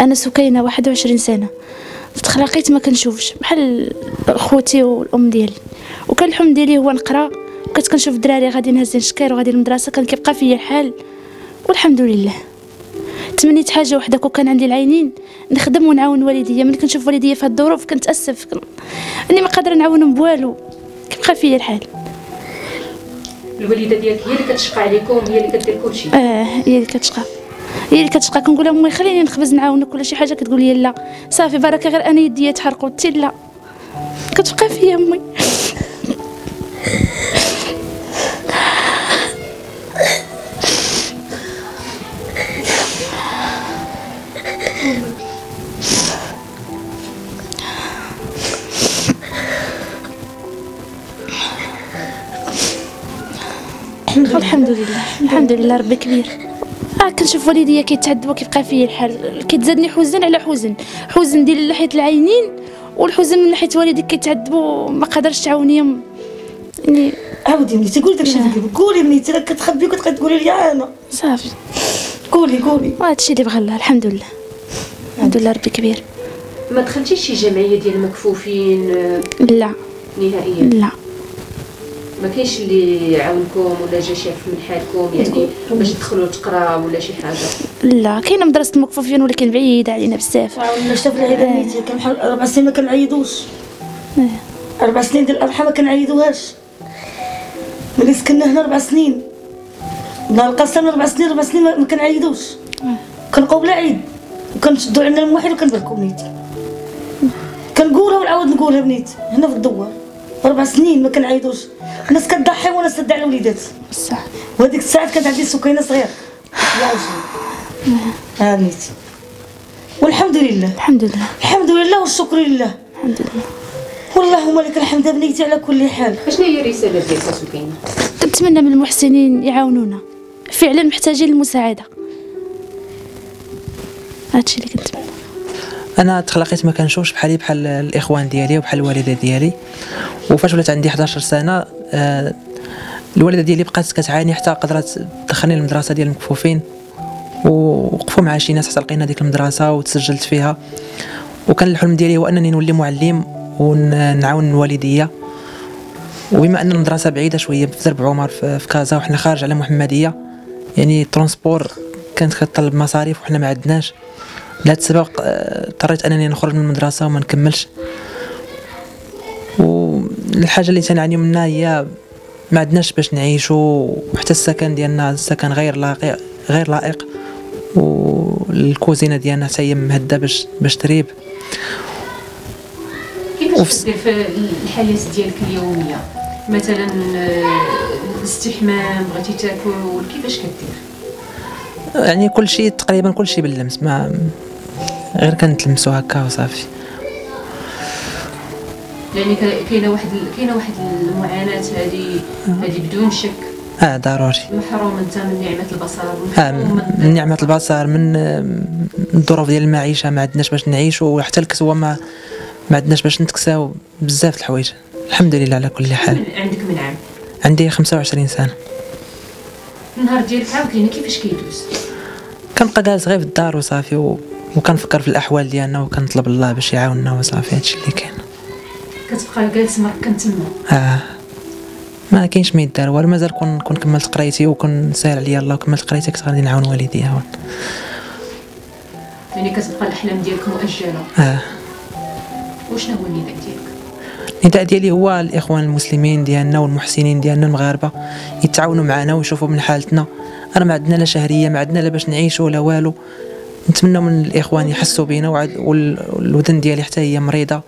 أنا سكينة 21 سنة. تخلقيت ما كنشوفش بحال خوتي والأم ديالي. وكان الحلم ديالي هو نقرأ. وكنت كنشوف الدراري غادي نهزين شكير وغادي للمدرسة كان كيبقى فيا الحال. والحمد لله. تمنيت حاجة وحدة كون كان عندي العينين نخدم ونعاون والديا. ملي كنشوف والديا في هاد الظروف كنتاسف كن... أني ما قادرة نعاونهم بوالو كيبقى فيا الحال. الوالدة ديالك هي اللي كتشقى عليكم هي اللي كدير كلشي. آه هي اللي كتشقى. هي اللي كتشقى كنقول لها أمي خليني نخبز نعاونك ولا شي حاجة. كتقول لي لا. صافي بركه غير أنا يدي تحرقوا تي لا. كتبقى فيا أمي. الحمد لله. الحمد لله ربي كبير. آه كنشوف والديا كيتعذبوا كيبقى فيا الحال. كيتزادني حزن على حزن. حزن ديال ناحية العينين والحزن من ناحية والديك كيتعذبوا ما قادرش تعاونيهم يعني عاودي بنيتي قولي داكشي اللي قولي بنيتي راك كتخبي وكتبقاي تقولي لي أنا. صافي. قولي قولي. وهذا الشيء اللي بغى الله. الحمد لله. الحمد لله ربي كبير. ما دخلتيش شي جمعية ديال المكفوفين؟ آه، لا. نهائيا. لا. ما كاينش اللي يعاونكم ولا جا شي من حالكم يعني باش تدخلوا تقرا ولا شي حاجة؟ لا كاينة مدرسة المكفوفين ولكن بعيدة علينا بزاف. عاودنا شتا في العيد بنيتي كان بحال أربع سنين ما كنعيدوش. إيه. أربع سنين ديال الأضحى ما كنعيدوهاش. ملي سكننا هنا أربع سنين. نهار القسم أربع سنين أربع سنين ما ما كنعيدوش. كنبقاو بلا عيد. وكنشدو عندنا الموحد وكنبركو بنيتي كنقولها ونعاود نقولها بنيتي هنا في الدوار. أربع سنين ما كنعيدوش الناس كتضحي وأنا سد على الوليدات بصح. وهذيك الساعات كانت عندي سكينة صغيرة. يا عجل ها بنيتي والحمد لله. الحمد لله. الحمد لله والشكر لله. الحمد لله. واللهم لك الحمد بنيتي على كل حال. شنو هي الرسالة ديالك سكينة؟ كنتمنى من المحسنين يعاونونا. فعلا محتاجين المساعده هادشي اللي كنتمنى. أنا تخلقيت ما كنشوفش بحالي بحال الإخوان ديالي وبحال الوالدة ديالي. وفاش ولات عندي 11 سنة آه، الوالدة ديالي بقات كتعاني حتى قدرت تدخلني للمدرسة ديال المكفوفين. ووقفوا مع شي ناس حتى لقينا ديك المدرسة وتسجلت فيها. وكان الحلم ديالي هو أنني نولي معلم ونعاون الوالديه وبما أن المدرسة بعيدة شوية في درب عمر في كازا وحنا خارج على محمدية. يعني ال transport كانت كتطلب مصاريف وحنا ما عندناش. لهذا السبب آه، اضطريت أنني نخرج من المدرسة وما نكملش. والحاجة اللي تنعاني منها هي ما عندناش باش نعيشوا وحتى السكن ديالنا السكن غير لائق غير لائق. والكوزينة ديالنا حتى هي مهددة باش باش تريب. كيفاش في الحياة ديالك اليومية؟ مثلا آه، الاستحمام بغيتي تاكل كيفاش كدير؟ يعني كل شيء تقريبا كل شيء باللمس ما غير كنتلمسو هكا وصافي. يعني كا- كاينة واحد كاينة واحد المعاناة هذه هذه بدون شك. آه ضروري. محروم انت من نعمة البصر آه من نعمة البصر من الظروف ديال المعيشة ما عندناش باش نعيشوا وحتى الكسوة ما ما عندناش باش نتكساو. بزاف الحوايج. الحمد لله على كل حال. عندك من عام؟ عندي 25 سنة. النهار ديالك عاوتاني كيفاش كيدوز؟ كنبقى جالس غير في الدار وصافي و... وكنفكر في الأحوال ديالنا وكنطلب الله باش يعاوننا وصافي هادشي اللي كاين. كتبقى جالس مركن تما آه. ما كاينش ما يدار والو. مازال كون كون كملت قرايتي وكون ساهل عليا الله وكملت قرايتي كنت غادي نعاون والديا هون. يعني كتبقى الأحلام ديالك مؤجلة. آه. وشنو هو النداء ديالك؟ النداء ديالي هو الإخوان المسلمين ديالنا والمحسنين ديالنا المغاربة. يتعاونوا معنا ويشوفوا من حالتنا. راه ما عندنا لا شهرية ما عندنا لا باش نعيشوا لا والو. نتمنى من الإخوان يحسوا بينا والودن ديالي حتى هي مريضة.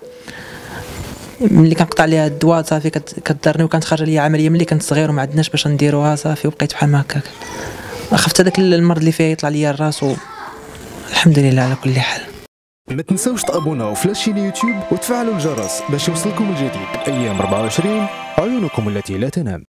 ملي كنقطع عليها الدواء صافي كت- كتضرني وكانت خارجه ليا عملية. ملي كنت صغير وما عندناش باش نديروها صافي وبقيت بحال هكاك. خفت هذاك المرض اللي فيها يطلع ليا الراس و... الحمد لله على كل حال. ما تنساوش تابوناو في لاشين يوتيوب وتفعلوا الجرس باش يوصلكم الجديد أيام 24 عيونكم التي لا تنام.